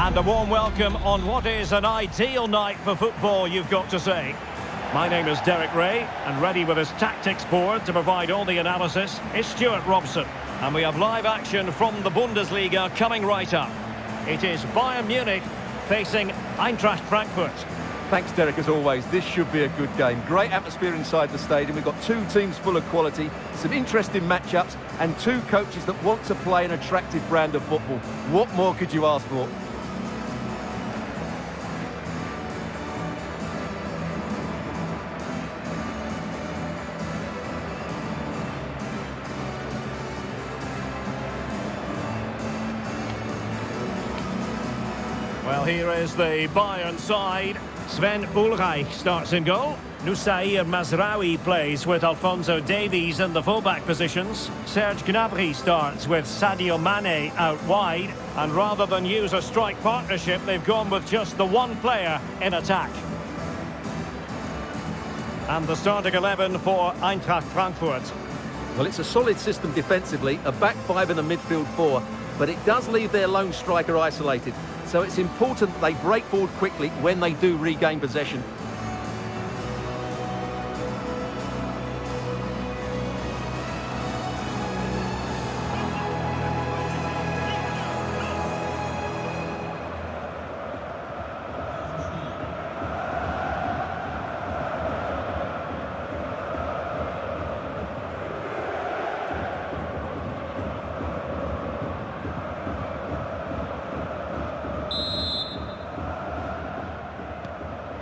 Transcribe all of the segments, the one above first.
And a warm welcome on what is an ideal night for football, you've got to say. My name is Derek Ray, and ready with his tactics board to provide all the analysis is Stuart Robson. And we have live action from the Bundesliga coming right up. It is Bayern Munich facing Eintracht Frankfurt. Thanks, Derek, as always. This should be a good game. Great atmosphere inside the stadium. We've got two teams full of quality, some interesting matchups, and two coaches that want to play an attractive brand of football. What more could you ask for? Here is the Bayern side. Sven Ulreich starts in goal. Noussair Mazraoui plays with Alphonso Davies in the fullback positions. Serge Gnabry starts with Sadio Mane out wide. And rather than use a strike partnership, they've gone with just the one player in attack. And the starting 11 for Eintracht Frankfurt. Well, it's a solid system defensively, a back five and a midfield four, but it does leave their lone striker isolated. So it's important that they break forward quickly when they do regain possession.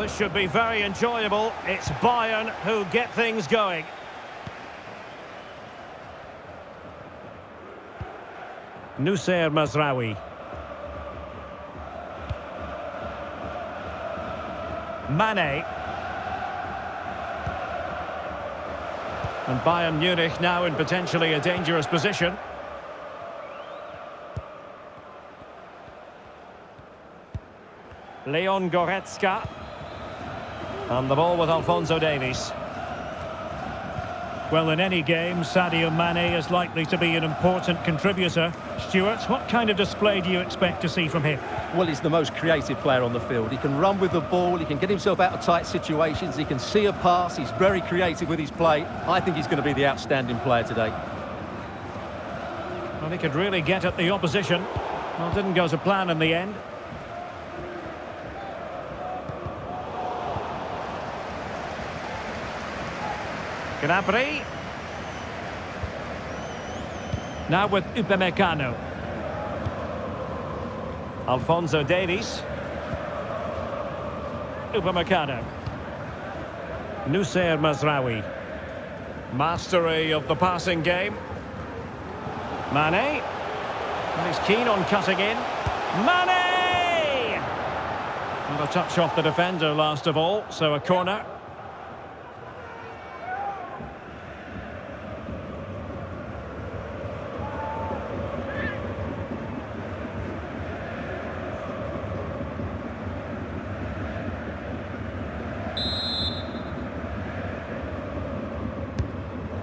This should be very enjoyable. It's Bayern who get things going. Noussair Mazraoui. Mane. And Bayern Munich now in potentially a dangerous position. Leon Goretzka. And the ball with Alphonso Davies. Well, in any game, Sadio Mane is likely to be an important contributor. Stuart, what kind of display do you expect to see from him? Well, he's the most creative player on the field. He can run with the ball, he can get himself out of tight situations, he can see a pass, he's very creative with his play. I think he's going to be the outstanding player today. Well, he could really get at the opposition. Well, didn't go to plan in the end. Gnabry. Now with Upamecano. Alphonso Davies. Upamecano. Noussair Mazraoui. Mastery of the passing game. Mane. And he's keen on cutting in. Mane! And a touch off the defender last of all, so a corner.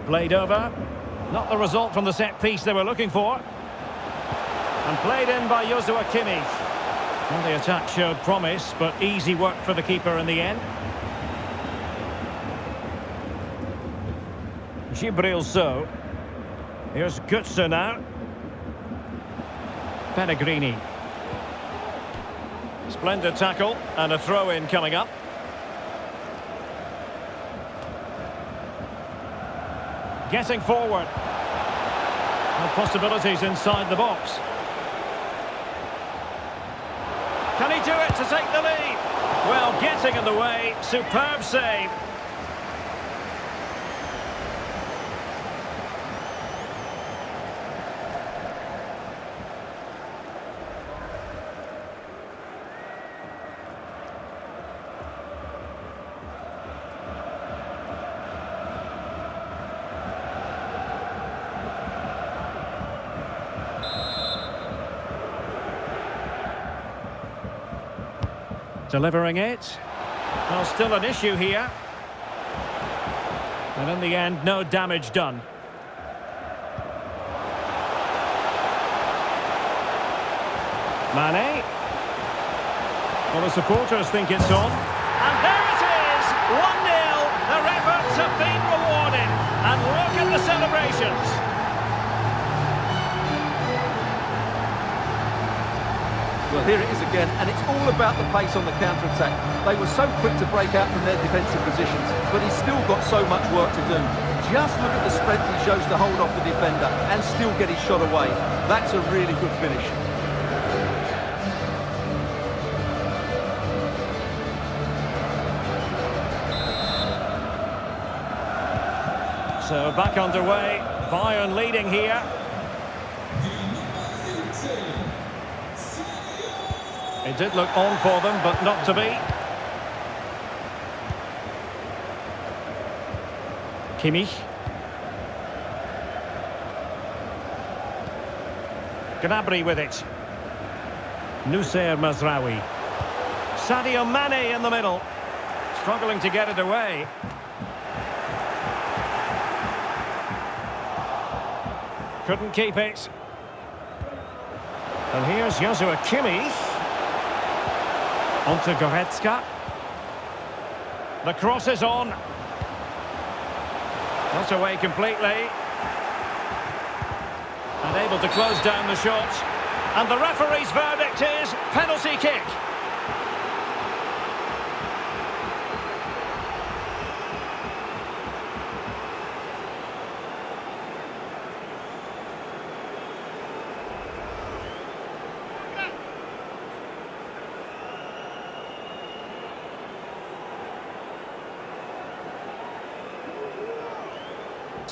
Played over. Not the result from the set piece they were looking for. And played in by Joshua Kimmich. Well, the attack showed promise, but easy work for the keeper in the end. Djibril Sow. Here's Götze now. Pellegrini. Splendid tackle and a throw-in coming up. Getting forward. And possibilities inside the box. Can he do it to take the lead? Well, getting in the way. Superb save. Delivering it. Well, still an issue here. And in the end, no damage done. Mane. Well, the supporters think it's on. And there it is! 1-0. Their efforts have been rewarded. And look at the celebrations. Well, here it is again, and it's all about the pace on the counter-attack. They were so quick to break out from their defensive positions, but he's still got so much work to do. Just look at the strength he shows to hold off the defender and still get his shot away. That's a really good finish. So back underway. Bayern leading here. It did look on for them, but not to be. Kimmich. Gnabry with it. Noussair Mazraoui. Sadio Mane in the middle. Struggling to get it away. Couldn't keep it. And here's Joshua Kimmich. Onto Goretzka. The cross is on. Not away completely. Unable to close down the shot. And the referee's verdict is penalty kick.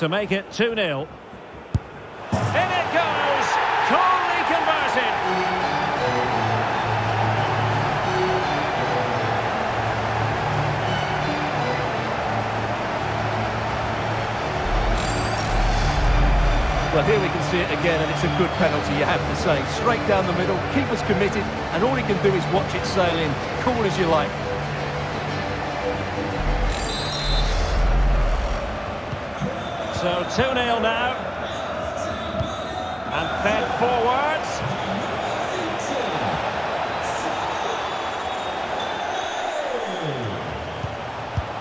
To make it 2-0. In it goes! Converted! Well, here we can see it again, and it's a good penalty, you have to say. Straight down the middle, keeper's committed, and all he can do is watch it sail in. Cool as you like. So 2-0 now. And fed forwards.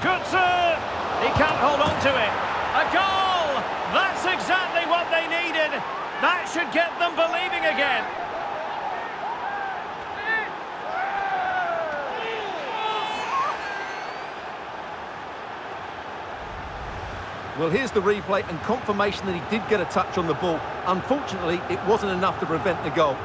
Götze! He can't hold on to it. A goal! That's exactly what they needed. That should get them believing again. Well, here's the replay and confirmation that he did get a touch on the ball. Unfortunately, it wasn't enough to prevent the goal.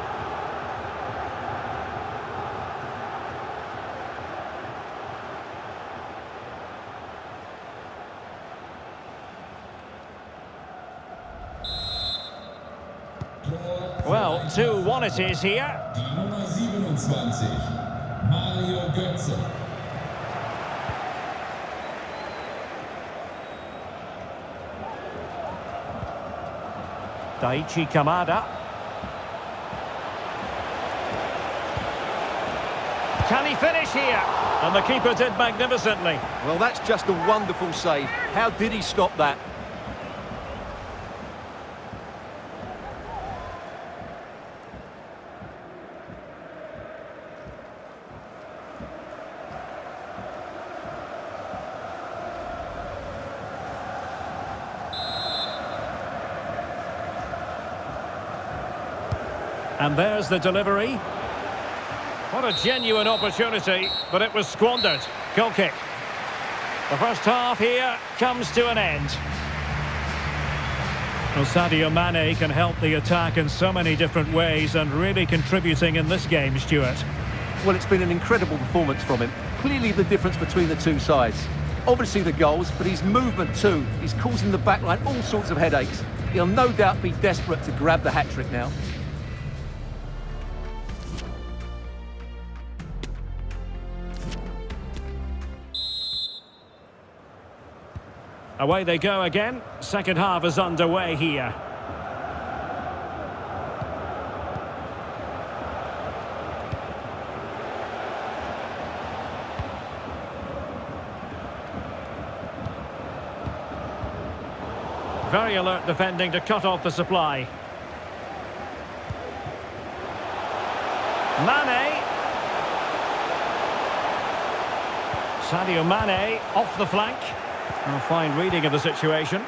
Well, 2-1 it is here. Die Nummer 27, Mario Götze. Daichi Kamada. Can he finish here? And the keeper did magnificently. Well, that's just a wonderful save. How did he stop that? And there's the delivery. What a genuine opportunity, but it was squandered. Goal kick. The first half here comes to an end. Well, Sadio Mane can help the attack in so many different ways and really contributing in this game, Stuart. Well, it's been an incredible performance from him. Clearly the difference between the two sides. Obviously the goals, but his movement too. He's causing the backline all sorts of headaches. He'll no doubt be desperate to grab the hat-trick now. Away they go again. Second half is underway here. Very alert defending to cut off the supply. Mane. Sadio Mane off the flank. A fine reading of the situation.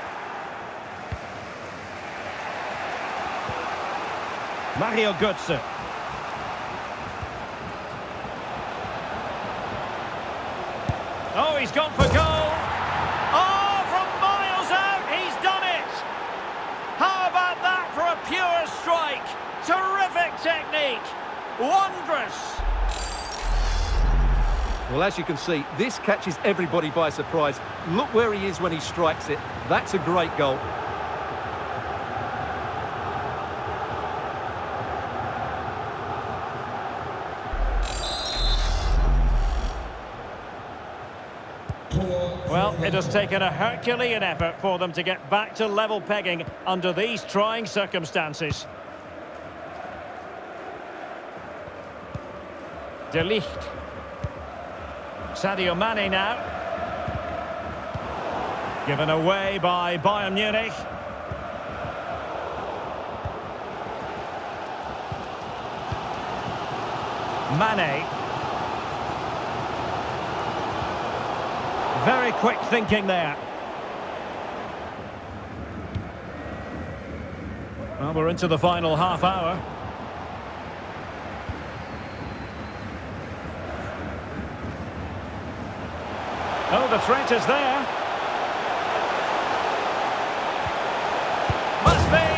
Mario Götze. Oh, he's gone for goal. Oh, from miles out, he's done it. How about that for a pure strike? Terrific technique. Wondrous. Well, as you can see, this catches everybody by surprise. Look where he is when he strikes it. That's a great goal. Well, it has taken a Herculean effort for them to get back to level pegging under these trying circumstances. De Ligt. Sadio Mane now. Given away by Bayern Munich. Mane. Very quick thinking there. Well, we're into the final half hour. Oh, the threat is there. Must be.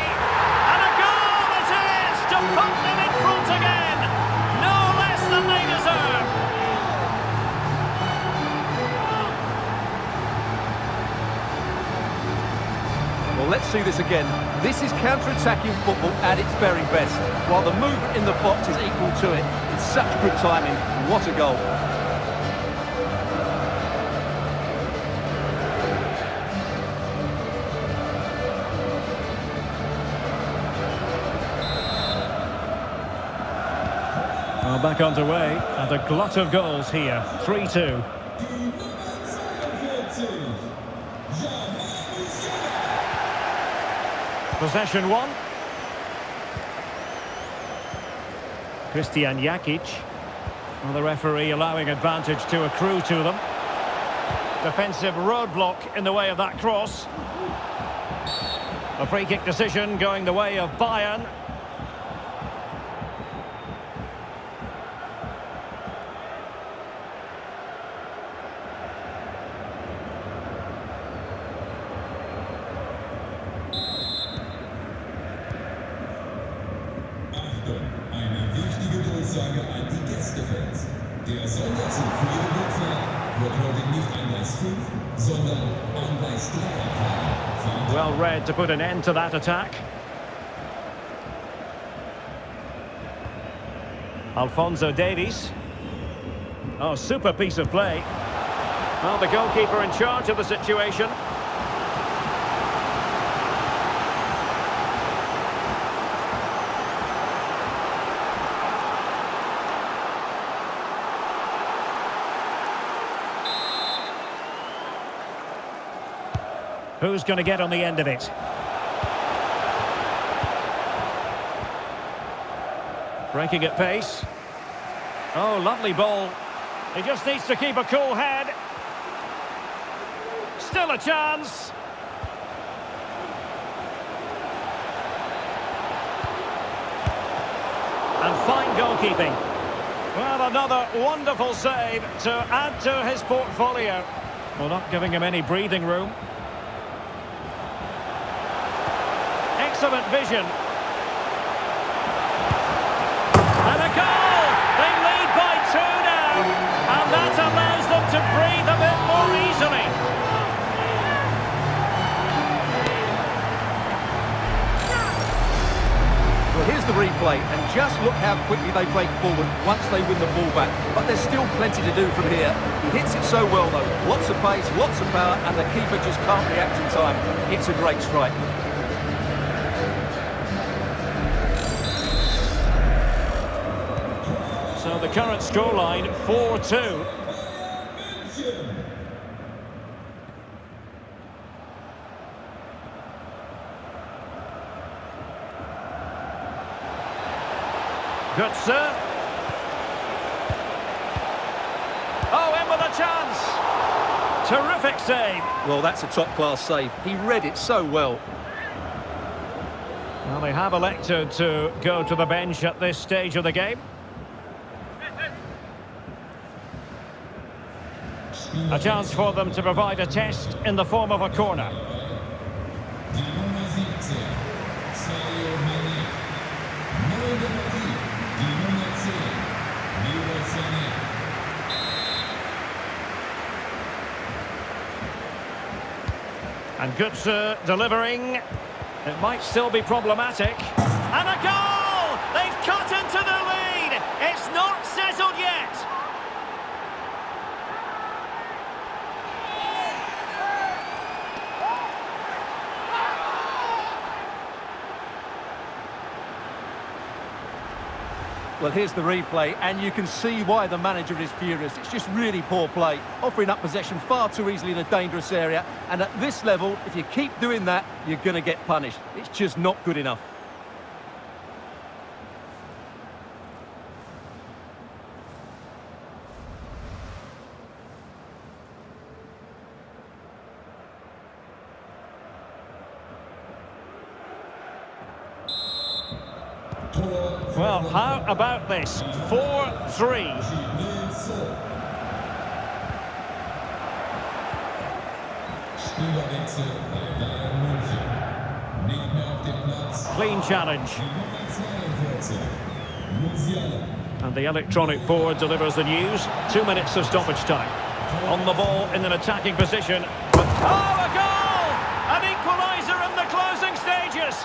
And a goal it is to put them in front again. No less than they deserve. Well, let's see this again. This is counter-attacking football at its very best. While the movement in the box is equal to it, it's such good timing. What a goal. Well, back underway, and a glut of goals here. 3-2. Possession one. Kristijan Jakić. Well, the referee allowing advantage to accrue to them. Defensive roadblock in the way of that cross. A free kick decision going the way of Bayern. Der wird heute nicht an Gleis 5, sondern an Gleis 3 fahren. Well read to put an end to that attack. Alphonso Davies. Oh, super piece of play. Well, the goalkeeper in charge of the situation. Who's going to get on the end of it? Breaking at pace. Oh, lovely ball. He just needs to keep a cool head. Still a chance. And fine goalkeeping. Well, another wonderful save to add to his portfolio. Well, not giving him any breathing room. Excellent vision. And a goal! They lead by two now. And that allows them to breathe a bit more easily. Well, here's the replay, and just look how quickly they break forward once they win the ball back. But there's still plenty to do from here. He hits it so well, though. Lots of pace, lots of power, and the keeper just can't react in time. It's a great strike. The current scoreline 4-2. Götze. Oh, in with a chance. Terrific save. Well, that's a top-class save. He read it so well. Well, they have elected to go to the bench at this stage of the game. A chance for them to provide a test in the form of a corner. Die Nummer 17, Sadio Mané. Neu der Partie, die Nummer 10, Leroy Sané. And Götze delivering. It might still be problematic. And a goal! They've cut into the lead! It's not settled yet! Well, here's the replay, and you can see why the manager is furious. It's just really poor play, offering up possession far too easily in a dangerous area. And at this level, if you keep doing that, you're going to get punished. It's just not good enough. Well, how about this? 4-3. Nilsson. Spielerwechsel bei Bayern München. Nicht mehr auf dem Platz. Clean challenge. Die Nummer 42, Musiala. And the electronic board delivers the news. Two minutes of stoppage time. On the ball in an attacking position. Oh, a goal! An equaliser in the closing stages.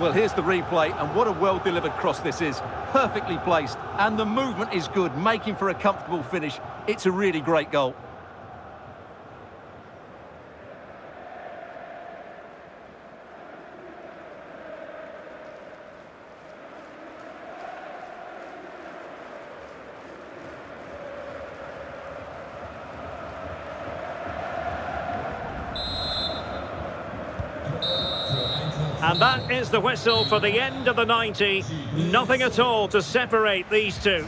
Well, here's the replay, and what a well-delivered cross this is. Perfectly placed, and the movement is good, making for a comfortable finish. It's a really great goal. And that is the whistle for the end of the 90. Nothing at all to separate these two.